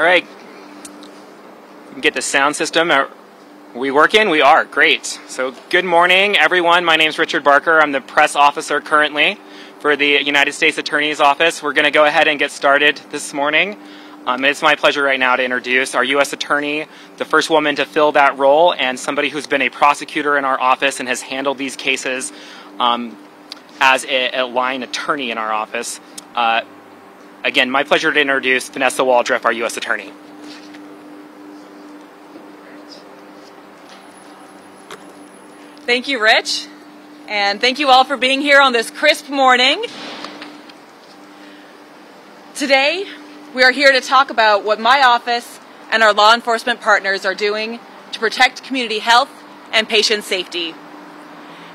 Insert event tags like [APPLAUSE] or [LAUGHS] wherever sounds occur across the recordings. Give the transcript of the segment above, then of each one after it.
All right. We can get the sound system. Are we working? We are. Great. So, good morning, everyone. My name is Richard Barker. I'm the press officer currently for the United States Attorney's Office. We're going to go ahead and get started this morning. Um, it's my pleasure right now to introduce our U.S. Attorney, the first woman to fill that role, and somebody who's been a prosecutor in our office and has handled these cases um, as a, a, line attorney in our office. Uh, again, my pleasure to introduce Vanessa Waldref, our U.S. Attorney. Thank you, Rich. And thank you all for being here on this crisp morning. Today, we are here to talk about what my office and our law enforcement partners are doing to protect community health and patient safety.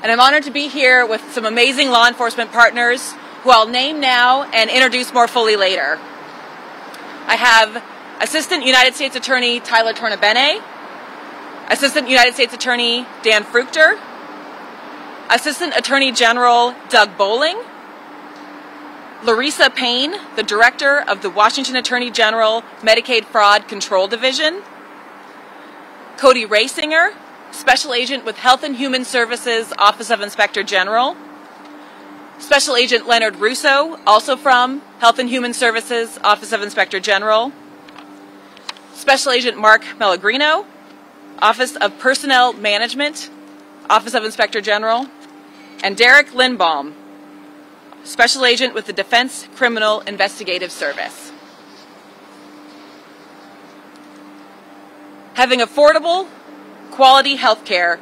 And I'm honored to be here with some amazing law enforcement partners who I'll name now and introduce more fully later. I have Assistant United States Attorney Tyler Tornabene, Assistant United States Attorney Dan Fruchter, Assistant Attorney General Doug Bowling, Larissa Payne, the Director of the Washington Attorney General Medicaid Fraud Control Division, Cody Raysinger, Special Agent with Health and Human Services Office of Inspector General, Special Agent Leonard Russo, also from Health and Human Services Office of Inspector General, Special Agent Mark Pellegrino, Office of Personnel Management, Office of Inspector General, and Derek Lindbaum, Special Agent with the Defense Criminal Investigative Service. Having affordable, quality health care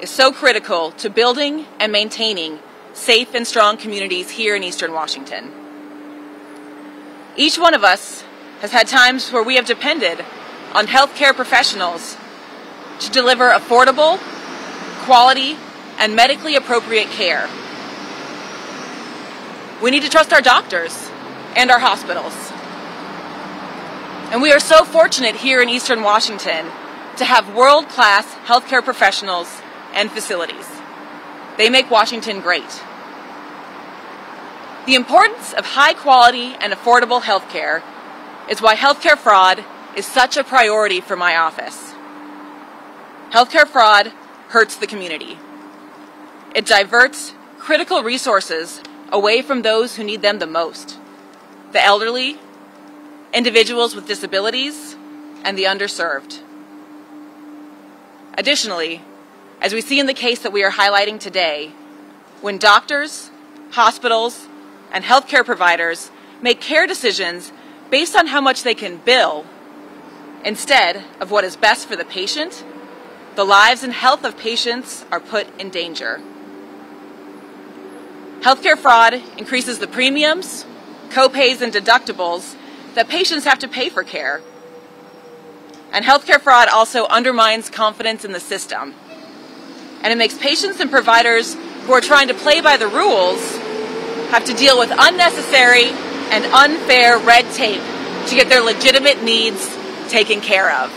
is so critical to building and maintaining safe and strong communities here in Eastern Washington. Each one of us has had times where we have depended on healthcare professionals to deliver affordable, quality, and medically appropriate care. We need to trust our doctors and our hospitals. And we are so fortunate here in Eastern Washington to have world class healthcare professionals and facilities. They make Washington great. The importance of high quality and affordable healthcare is why healthcare fraud is such a priority for my office. Healthcare fraud hurts the community. It diverts critical resources away from those who need them the most the elderly, individuals with disabilities, and the underserved. Additionally, as we see in the case that we are highlighting today, when doctors, hospitals, and healthcare providers make care decisions based on how much they can bill instead of what is best for the patient, the lives and health of patients are put in danger. Healthcare fraud increases the premiums, copays, and deductibles that patients have to pay for care. And healthcare fraud also undermines confidence in the system. And it makes patients and providers who are trying to play by the rules have to deal with unnecessary and unfair red tape to get their legitimate needs taken care of.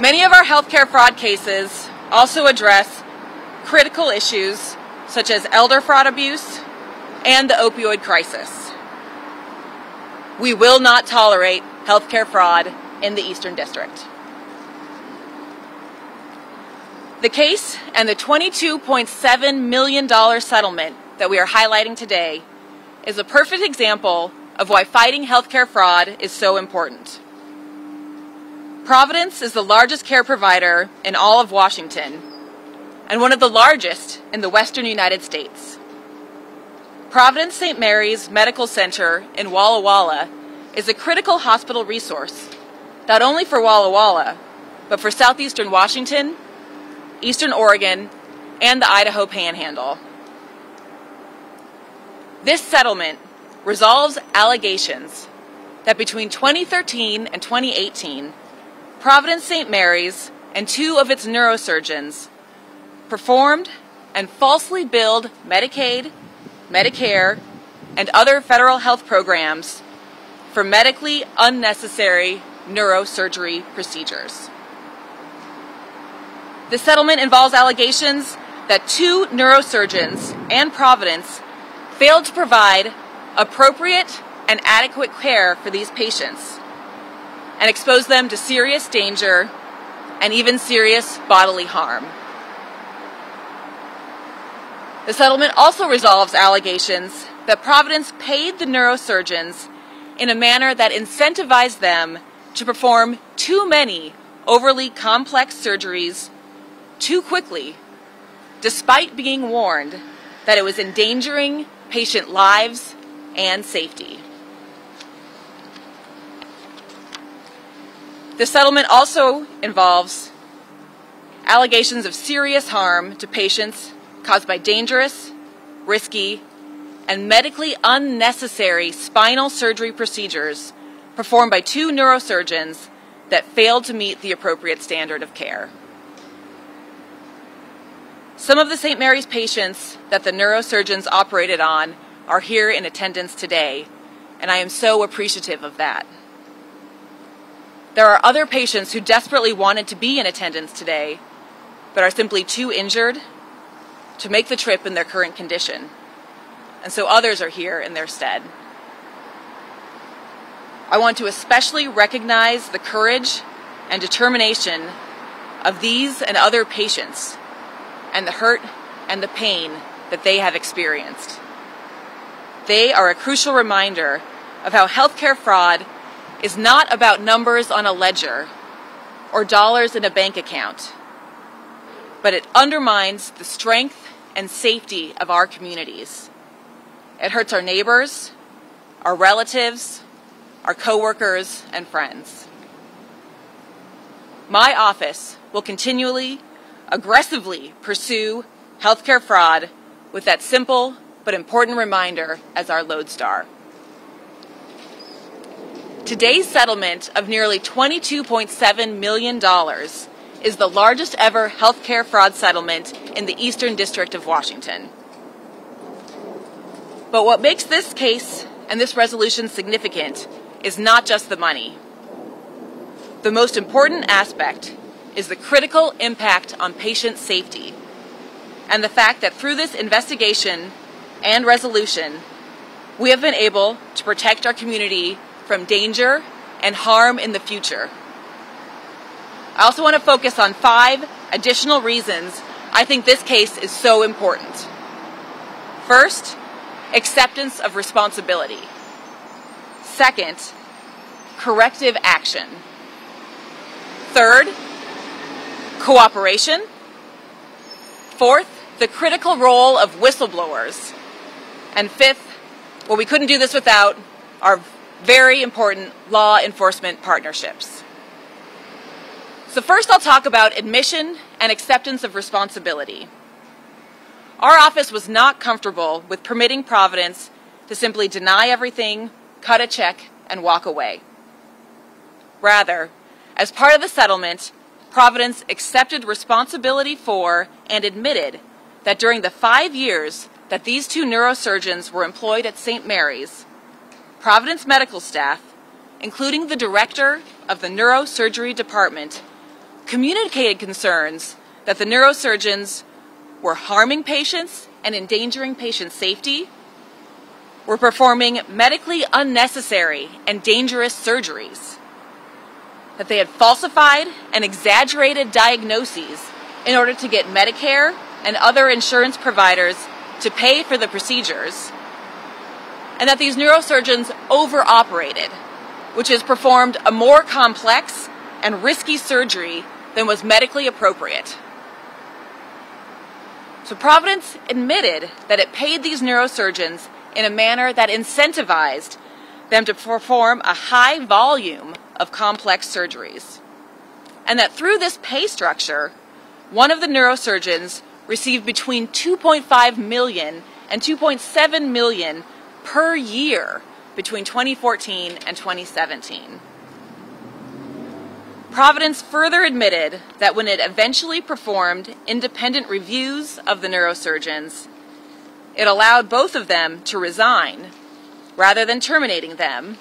Many of our healthcare fraud cases also address critical issues such as elder fraud abuse and the opioid crisis. We will not tolerate healthcare fraud in the Eastern District. The case and the $22.7 million settlement that we are highlighting today is a perfect example of why fighting healthcare fraud is so important. Providence is the largest care provider in all of Washington and one of the largest in the western United States. Providence St. Mary's Medical Center in Walla Walla is a critical hospital resource, not only for Walla Walla, but for southeastern Washington, eastern Oregon, and the Idaho Panhandle. This settlement resolves allegations that between 2013 and 2018, Providence St. Mary's and two of its neurosurgeons performed and falsely billed Medicaid, Medicare, and other federal health programs for medically unnecessary neurosurgery procedures. The settlement involves allegations that two neurosurgeons and Providence failed to provide appropriate and adequate care for these patients and exposed them to serious danger and even serious bodily harm. The settlement also resolves allegations that Providence paid the neurosurgeons in a manner that incentivized them to perform too many overly complex surgeries too quickly, despite being warned that it was endangering patient lives and safety. The settlement also involves allegations of serious harm to patients caused by dangerous, risky, and medically unnecessary spinal surgery procedures performed by two neurosurgeons that failed to meet the appropriate standard of care. Some of the St. Mary's patients that the neurosurgeons operated on are here in attendance today, and I am so appreciative of that. There are other patients who desperately wanted to be in attendance today, but are simply too injured to make the trip in their current condition, and so others are here in their stead. I want to especially recognize the courage and determination of these and other patients and the hurt and the pain that they have experienced. They are a crucial reminder of how healthcare fraud is not about numbers on a ledger or dollars in a bank account, but it undermines the strength and safety of our communities. It hurts our neighbors, our relatives, our coworkers, and friends. My office will continually, aggressively pursue healthcare fraud with that simple but important reminder as our lodestar. Today's settlement of nearly $22.7 million is the largest ever healthcare fraud settlement in the Eastern District of Washington. But what makes this case and this resolution significant is not just the money. The most important aspect is the critical impact on patient safety and the fact that through this investigation and resolution, we have been able to protect our community from danger and harm in the future. I also want to focus on five additional reasons I think this case is so important. First, acceptance of responsibility. Second, corrective action. Third, cooperation. Fourth, the critical role of whistleblowers. And fifth, well, we couldn't do this without our very important law enforcement partnerships. So, first, I'll talk about admission and acceptance of responsibility. Our office was not comfortable with permitting Providence to simply deny everything, cut a check, and walk away. Rather, as part of the settlement, Providence accepted responsibility for and admitted that during the five years that these two neurosurgeons were employed at St. Mary's, Providence medical staff, including the director of the neurosurgery department, communicated concerns that the neurosurgeons were harming patients and endangering patient safety, were performing medically unnecessary and dangerous surgeries, that they had falsified and exaggerated diagnoses in order to get Medicare and other insurance providers to pay for the procedures and that these neurosurgeons overoperated, which has performed a more complex and risky surgery than was medically appropriate. So Providence admitted that it paid these neurosurgeons in a manner that incentivized them to perform a high volume of complex surgeries. And that through this pay structure, one of the neurosurgeons received between 2.5 million and 2.7 million per year between 2014 and 2017. Providence further admitted that when it eventually performed independent reviews of the neurosurgeons, it allowed both of them to resign rather than terminating them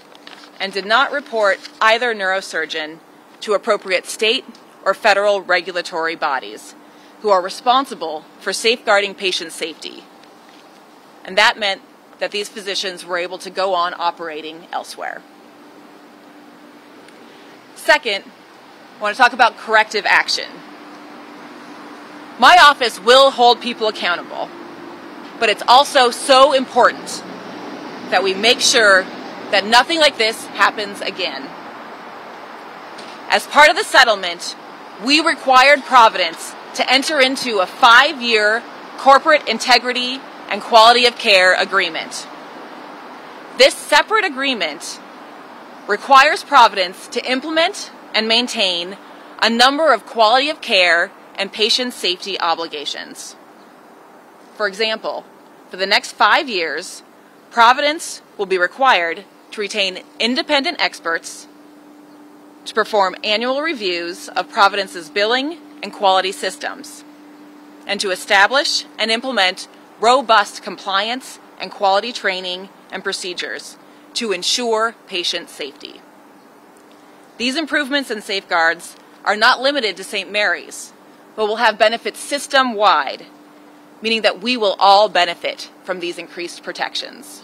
and did not report either neurosurgeon to appropriate state or federal regulatory bodies who are responsible for safeguarding patient safety. And that meant that these physicians were able to go on operating elsewhere. Second, I want to talk about corrective action. My office will hold people accountable, but it's also so important that we make sure that nothing like this happens again. As part of the settlement, we required Providence to enter into a five year corporate integrity and quality of care agreement. This separate agreement requires Providence to implement and maintain a number of quality of care and patient safety obligations. For example, for the next five years, Providence will be required to retain independent experts to perform annual reviews of Providence's billing and quality systems, and to establish and implement robust compliance and quality training and procedures to ensure patient safety. These improvements and safeguards are not limited to St. Mary's, but will have benefits system wide, meaning that we will all benefit from these increased protections.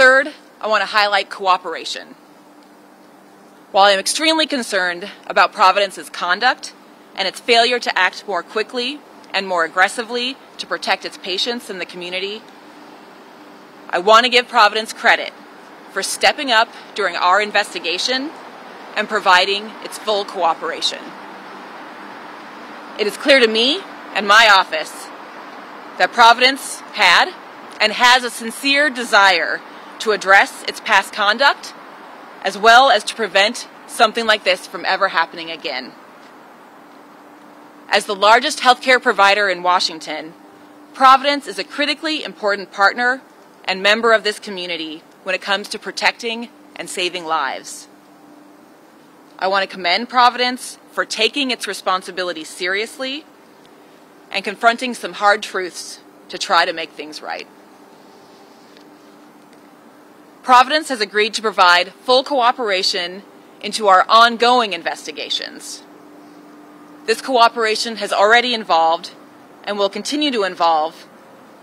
Third, I want to highlight cooperation. While I am extremely concerned about Providence's conduct and its failure to act more quickly and more aggressively to protect its patients and the community, I want to give Providence credit for stepping up during our investigation and providing its full cooperation. It is clear to me and my office that Providence had and has a sincere desire to address its past conduct as well as to prevent something like this from ever happening again. As the largest healthcare provider in Washington, Providence is a critically important partner and member of this community when it comes to protecting and saving lives. I want to commend Providence for taking its responsibility seriously and confronting some hard truths to try to make things right. Providence has agreed to provide full cooperation into our ongoing investigations. This cooperation has already involved and will continue to involve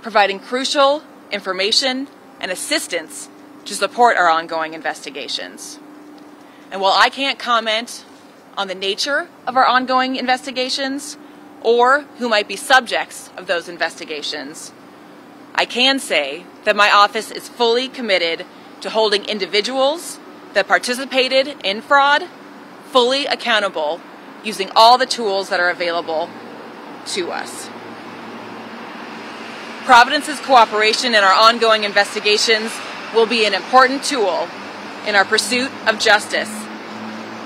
providing crucial information and assistance to support our ongoing investigations. And while I can't comment on the nature of our ongoing investigations or who might be subjects of those investigations, I can say that my office is fully committed to holding individuals that participated in fraud fully accountable using all the tools that are available to us. Providence's cooperation in our ongoing investigations will be an important tool in our pursuit of justice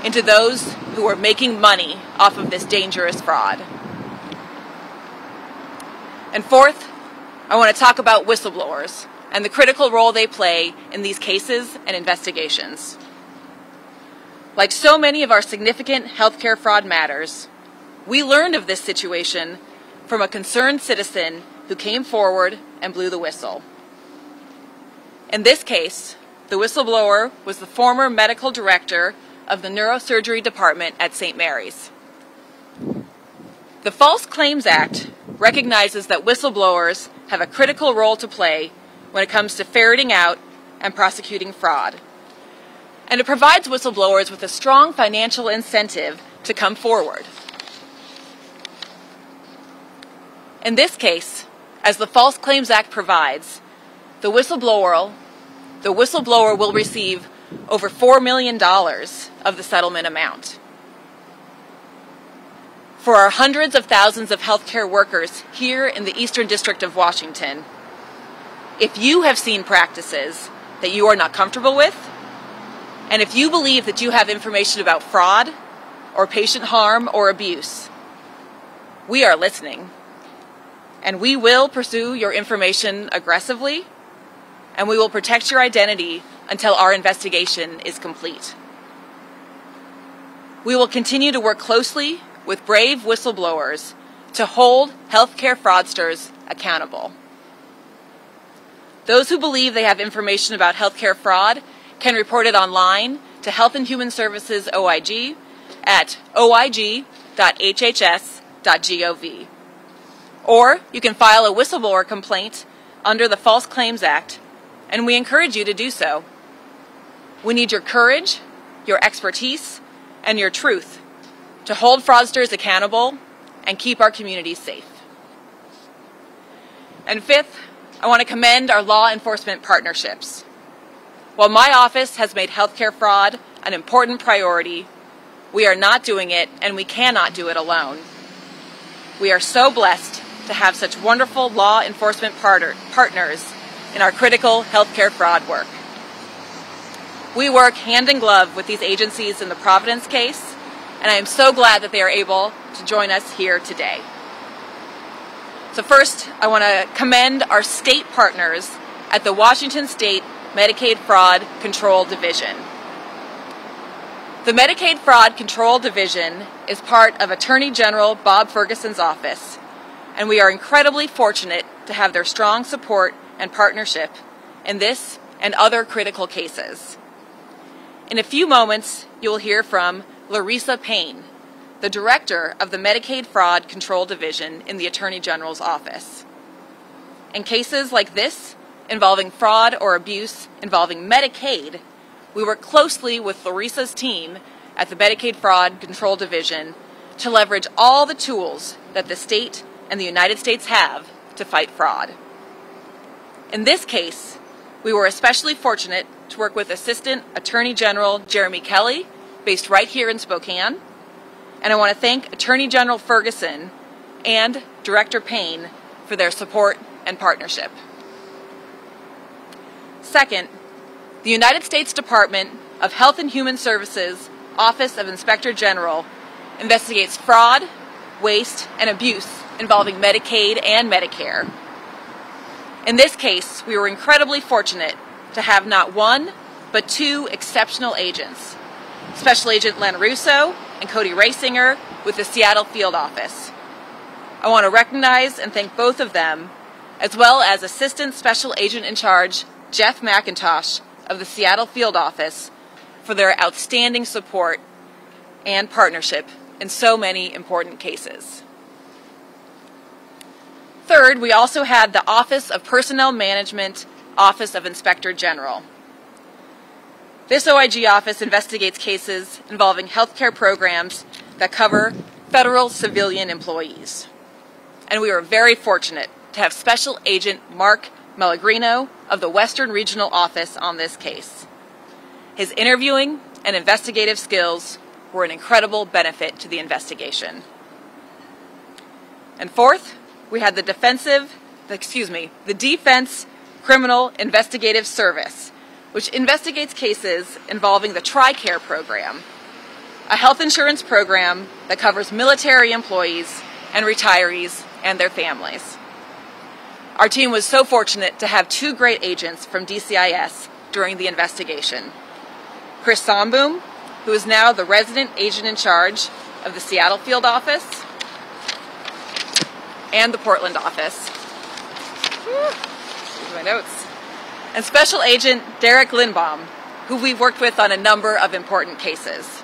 into those who are making money off of this dangerous fraud. And fourth, I want to talk about whistleblowers and the critical role they play in these cases and investigations. Like so many of our significant healthcare fraud matters, we learned of this situation from a concerned citizen who came forward and blew the whistle. In this case, the whistleblower was the former medical director of the neurosurgery department at St. Mary's. The False Claims Act recognizes that whistleblowers have a critical role to play when it comes to ferreting out and prosecuting fraud. And it provides whistleblowers with a strong financial incentive to come forward. In this case, as the False Claims Act provides, the whistleblower, the whistleblower will receive over $4 million of the settlement amount. For our hundreds of thousands of healthcare workers here in the Eastern District of Washington, if you have seen practices that you are not comfortable with, and if you believe that you have information about fraud or patient harm or abuse, we are listening. And we will pursue your information aggressively, and we will protect your identity until our investigation is complete. We will continue to work closely with brave whistleblowers to hold healthcare fraudsters accountable. Those who believe they have information about healthcare fraud can report it online to Health and Human Services OIG at oig.hhs.gov. Or you can file a whistleblower complaint under the False Claims Act, and we encourage you to do so. We need your courage, your expertise, and your truth to hold fraudsters accountable and keep our communities safe. And fifth, I want to commend our law enforcement partnerships. While my office has made healthcare fraud an important priority, we are not doing it and we cannot do it alone. We are so blessed to have such wonderful law enforcement partner, partners in our critical healthcare fraud work. We work hand in glove with these agencies in the Providence case, and I am so glad that they are able to join us here today. So first, I want to commend our state partners at the Washington State Medicaid Fraud Control Division. The Medicaid Fraud Control Division is part of Attorney General Bob Ferguson's office, and we are incredibly fortunate to have their strong support and partnership in this and other critical cases. In a few moments, you will hear from Larissa Payne, the director of the Medicaid Fraud Control Division in the Attorney General's office. In cases like this, involving fraud or abuse involving Medicaid, we work closely with Larissa's team at the Medicaid Fraud Control Division to leverage all the tools that the state and the United States have to fight fraud. In this case, we were especially fortunate to work with Assistant Attorney General Jeremy Kelly, based right here in Spokane, and I want to thank Attorney General Ferguson and Director Payne for their support and partnership. Second, the United States Department of Health and Human Services Office of Inspector General investigates fraud, waste, and abuse involving Medicaid and Medicare. In this case, we were incredibly fortunate to have not one, but two exceptional agents Special Agent Len Russo and Cody Raysinger with the Seattle Field Office. I want to recognize and thank both of them, as well as Assistant Special Agent in Charge Jeff McIntosh of the Seattle Field Office, for their outstanding support and partnership in so many important cases. Third, we also had the Office of Personnel Management, Office of Inspector General. This OIG office investigates cases involving healthcare programs that cover federal civilian employees. And we were very fortunate to have Special Agent Mark Pellegrino of the Western Regional Office on this case. His interviewing and investigative skills were an incredible benefit to the investigation. And fourth, we had the defensive, excuse me, the Defense Criminal Investigative Service, which investigates cases involving the TRICARE program, a health insurance program that covers military employees and retirees and their families. Our team was so fortunate to have two great agents from DCIS during the investigation. Chris Somboom, who is now the resident agent in charge of the Seattle field office and the Portland office. Whew, my notes and Special Agent Derek Lindbaum, who we've worked with on a number of important cases.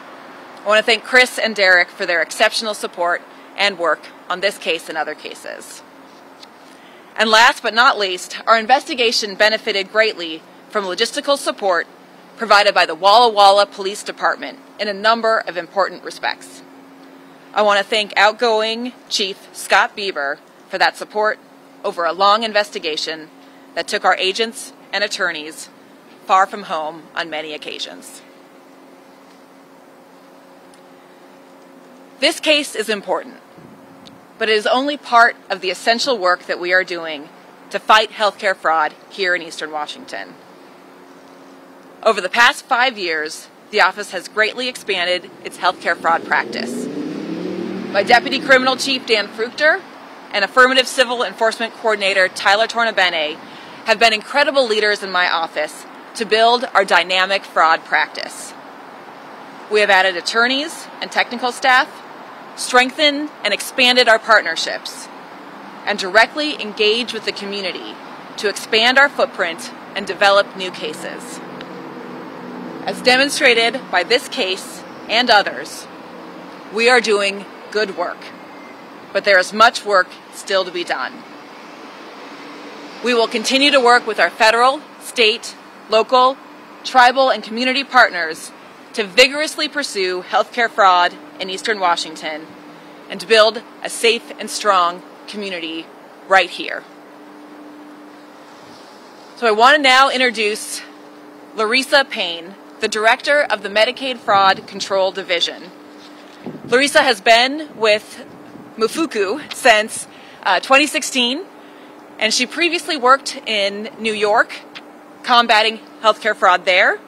I want to thank Chris and Derek for their exceptional support and work on this case and other cases. And last but not least, our investigation benefited greatly from logistical support provided by the Walla Walla Police Department in a number of important respects. I want to thank outgoing Chief Scott Bieber for that support over a long investigation that took our agents and attorneys far from home on many occasions. This case is important, but it is only part of the essential work that we are doing to fight healthcare fraud here in Eastern Washington. Over the past five years, the office has greatly expanded its healthcare fraud practice. My Deputy Criminal Chief Dan Fruchter and Affirmative Civil Enforcement Coordinator Tyler Tornabene have been incredible leaders in my office to build our dynamic fraud practice. We have added attorneys and technical staff, strengthened and expanded our partnerships, and directly engaged with the community to expand our footprint and develop new cases. As demonstrated by this case and others, we are doing good work, but there is much work still to be done. We will continue to work with our federal, state, local, tribal, and community partners to vigorously pursue healthcare fraud in Eastern Washington and to build a safe and strong community right here. So I want to now introduce Larissa Payne, the director of the Medicaid Fraud Control Division. Larissa has been with Mufuku since uh, 2016, and she previously worked in New York combating healthcare fraud there.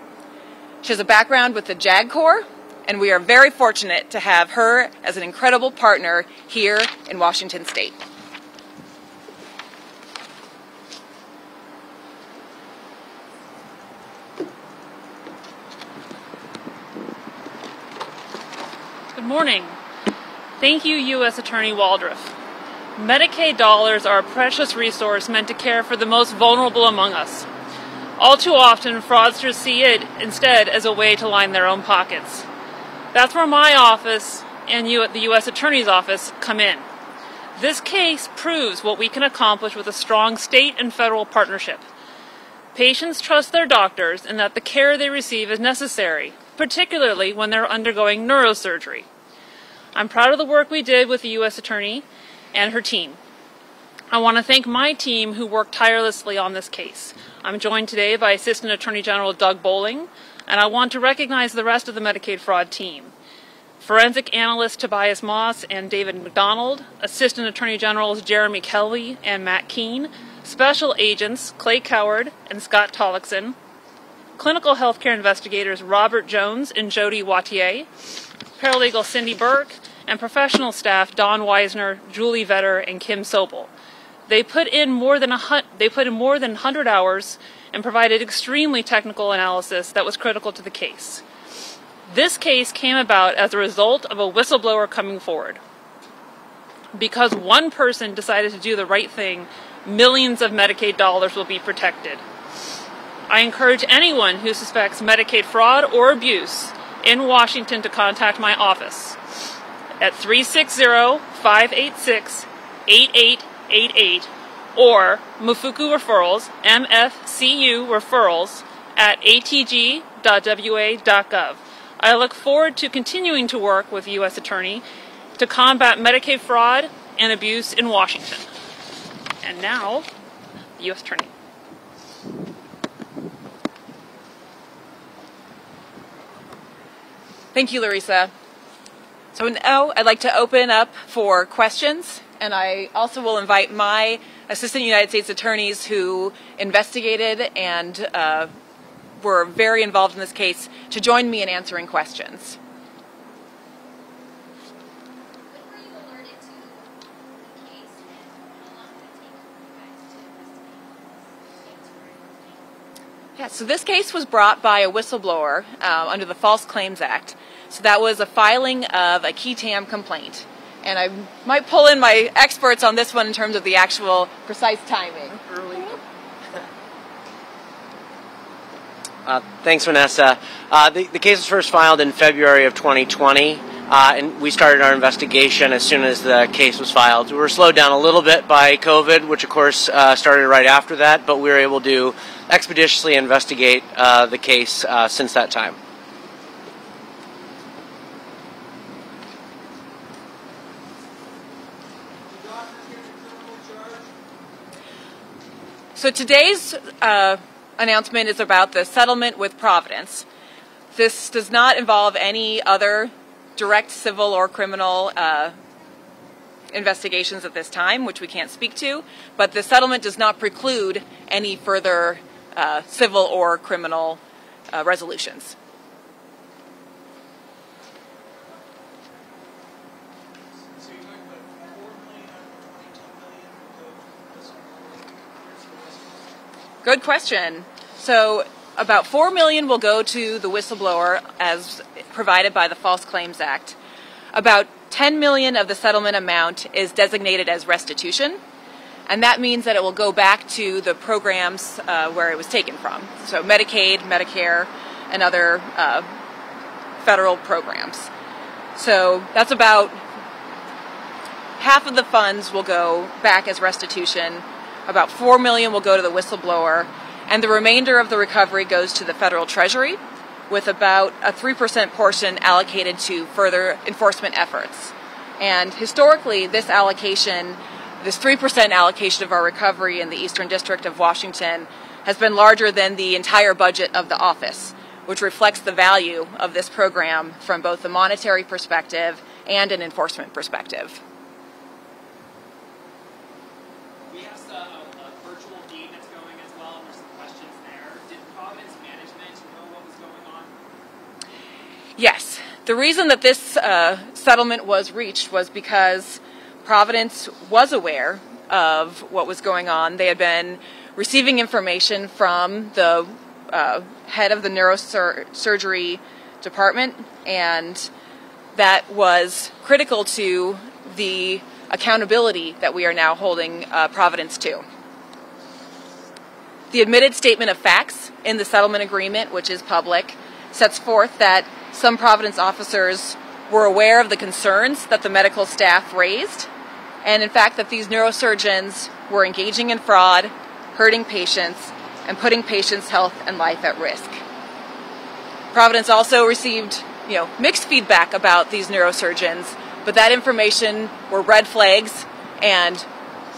She has a background with the JAG Corps, and we are very fortunate to have her as an incredible partner here in Washington State. Good morning. Thank you, U.S. Attorney Waldref. Medicaid dollars are a precious resource meant to care for the most vulnerable among us. All too often, fraudsters see it instead as a way to line their own pockets. That's where my office and you at the U.S. Attorney's Office come in. This case proves what we can accomplish with a strong state and federal partnership. Patients trust their doctors and that the care they receive is necessary, particularly when they're undergoing neurosurgery. I'm proud of the work we did with the U.S. Attorney and her team. I want to thank my team who worked tirelessly on this case. I'm joined today by Assistant Attorney General Doug Bowling, and I want to recognize the rest of the Medicaid fraud team. Forensic analyst Tobias Moss and David McDonald, Assistant Attorney Generals Jeremy Kelly and Matt Keene, Special Agents Clay Coward and Scott Tollickson, clinical healthcare investigators Robert Jones and Jody Wattier, paralegal Cindy Burke, and professional staff Don Weisner, Julie Vetter, and Kim Sobel. They put in more than a they put in more than 100 hours and provided extremely technical analysis that was critical to the case. This case came about as a result of a whistleblower coming forward. Because one person decided to do the right thing, millions of Medicaid dollars will be protected. I encourage anyone who suspects Medicaid fraud or abuse in Washington to contact my office at 360 586 8888 or Mufuku Referrals, MFCU Referrals, at atg.wa.gov. I look forward to continuing to work with U.S. Attorney to combat Medicaid fraud and abuse in Washington. And now, the U.S. Attorney. Thank you, Larissa. So now I'd like to open up for questions, and I also will invite my assistant United States attorneys who investigated and uh, were very involved in this case to join me in answering questions. Yeah, so this case was brought by a whistleblower uh, under the False Claims Act. So that was a filing of a qui tam complaint. And I might pull in my experts on this one in terms of the actual precise timing. Uh, thanks, Vanessa. Uh, the, the, case was first filed in February of 2020, uh, and we started our investigation as soon as the case was filed. We were slowed down a little bit by COVID, which of course uh, started right after that, but we were able to expeditiously investigate uh, the case uh, since that time. So today's uh, announcement is about the settlement with Providence. This does not involve any other direct civil or criminal uh, investigations at this time, which we can't speak to, but the settlement does not preclude any further uh, civil or criminal uh, resolutions. Good question. So about 4 million will go to the whistleblower as provided by the False Claims Act. About 10 million of the settlement amount is designated as restitution, and that means that it will go back to the programs uh, where it was taken from. So Medicaid, Medicare, and other uh, federal programs. So that's about half of the funds will go back as restitution About 4 million will go to the whistleblower, and the remainder of the recovery goes to the federal treasury with about a 3% portion allocated to further enforcement efforts. And historically, this allocation, this 3% allocation of our recovery in the Eastern District of Washington has been larger than the entire budget of the office, which reflects the value of this program from both the monetary perspective and an enforcement perspective. We have a, a virtual feed that's going as well, and there's some questions there. Did Providence management know what was going on? Yes. The reason that this uh, settlement was reached was because Providence was aware of what was going on. They had been receiving information from the uh, head of the neurosurgery department, and that was critical to the accountability that we are now holding uh, Providence to. The admitted statement of facts in the settlement agreement, which is public, sets forth that some Providence officers were aware of the concerns that the medical staff raised, and in fact that these neurosurgeons were engaging in fraud, hurting patients, and putting patients' health and life at risk. Providence also received, you know, mixed feedback about these neurosurgeons, but that information were red flags, and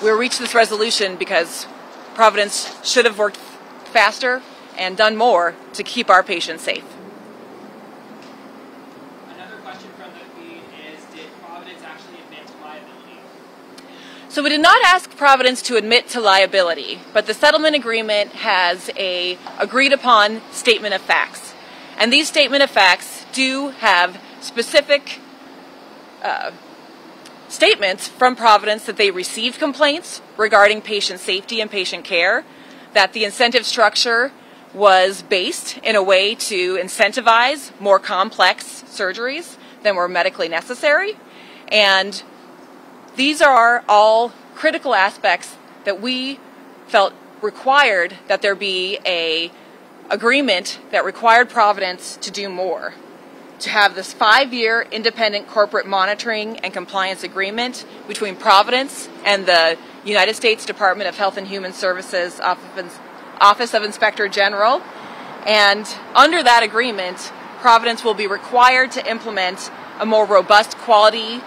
we reached this resolution because Providence should have worked faster and done more to keep our patients safe. So we did not ask Providence to admit to liability, but the settlement agreement has a agreed upon statement of facts. And these statement of facts do have specific uh, statements from Providence that they received complaints regarding patient safety and patient care, that the incentive structure was based in a way to incentivize more complex surgeries than were medically necessary, and these are all critical aspects that we felt required that there be a agreement that required Providence to do more. To have this five year independent corporate monitoring and compliance agreement between Providence and the United States Department of Health and Human Services Office of Inspector General. And under that agreement, Providence will be required to implement a more robust quality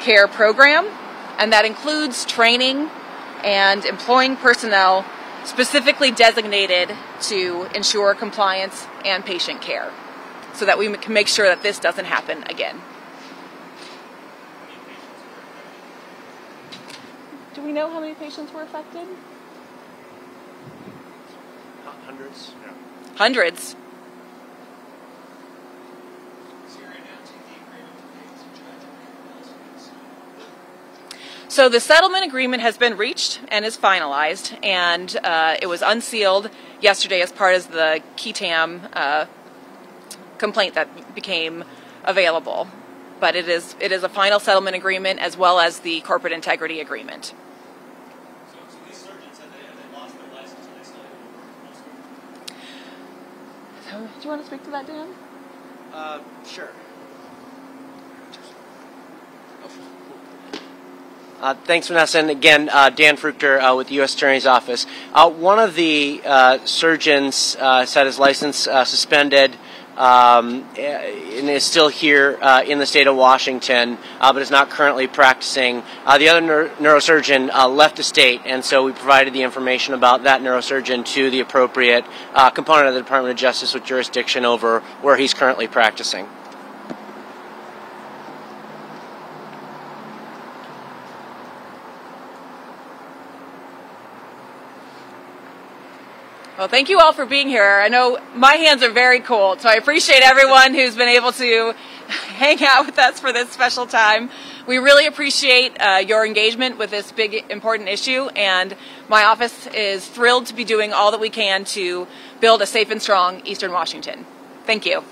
care program, and that includes training and employing personnel specifically designated to ensure compliance and patient care so that we can make sure that this doesn't happen again. Do we know how many patients were affected? Hundreds. Yeah. Hundreds. So the settlement agreement has been reached and is finalized, and uh, it was unsealed yesterday as part of the qui tam uh, complaint that became available. But it is it is a final settlement agreement as well as the corporate integrity agreement. So, so these surgeons said they, they lost their license and they still So, do you want to speak to that, Dan? Uh, sure. Uh, thanks, Vanessa. And again, uh, Dan Fruchter uh, with the U.S. Attorney's Office. Uh, one of the uh, surgeons uh, said his license suspended um, and is still here in the state of Washington, but is not currently practicing. the other neuro- neurosurgeon left the state, and so we provided the information about that neurosurgeon to the appropriate component of the Department of Justice with jurisdiction over where he's currently practicing. Well, thank you all for being here. I know my hands are very cold, so I appreciate everyone who's been able to [LAUGHS] hang out with us for this special time. We really appreciate uh, your engagement with this big, important issue, and my office is thrilled to be doing all that we can to build a safe and strong Eastern Washington. Thank you.